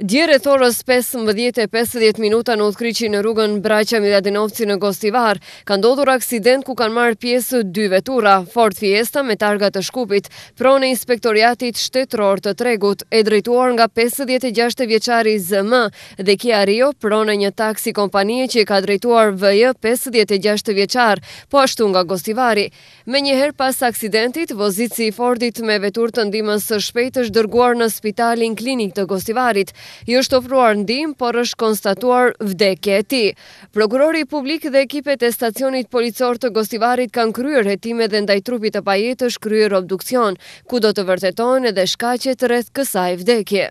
Dje rreth orës pesëmbëdhjetë e pesëdhjetë minuta në udhëkryqin në rrugën Braqa Miladinovci në Gostivar, ka ndodhur aksident ku kanë marrë pjesë dy vetura, Ford Fiesta me targa të Shkupit, pronë e Inspektoriatit Shtetëror të Tregut, e drejtuar nga pesëdhjetë e gjashtë vjeçari ZM, dhe Kia Rio, pronë e një taksi kompanie që i ka drejtuar VJ pesëdhjetë e gjashtë vjeçar, po ashtu nga Gostivari. Menjëherë pas aksidentit, vozitësi i Fordit me veturë të ndihmës së shpejtë është dërguar në Spitalin Klinik të Gostivarit. I është ofruar ndihmë, por është konstatuar vdekje e tij. Prokurori publik dhe ekipet e Stacionit Policor të Gostivarit kanë kryer hetime dhe ndaj trupit të pajetë është kryer obduksion, ku do të vërtetohen edhe shkaqet rreth kësaj vdekje.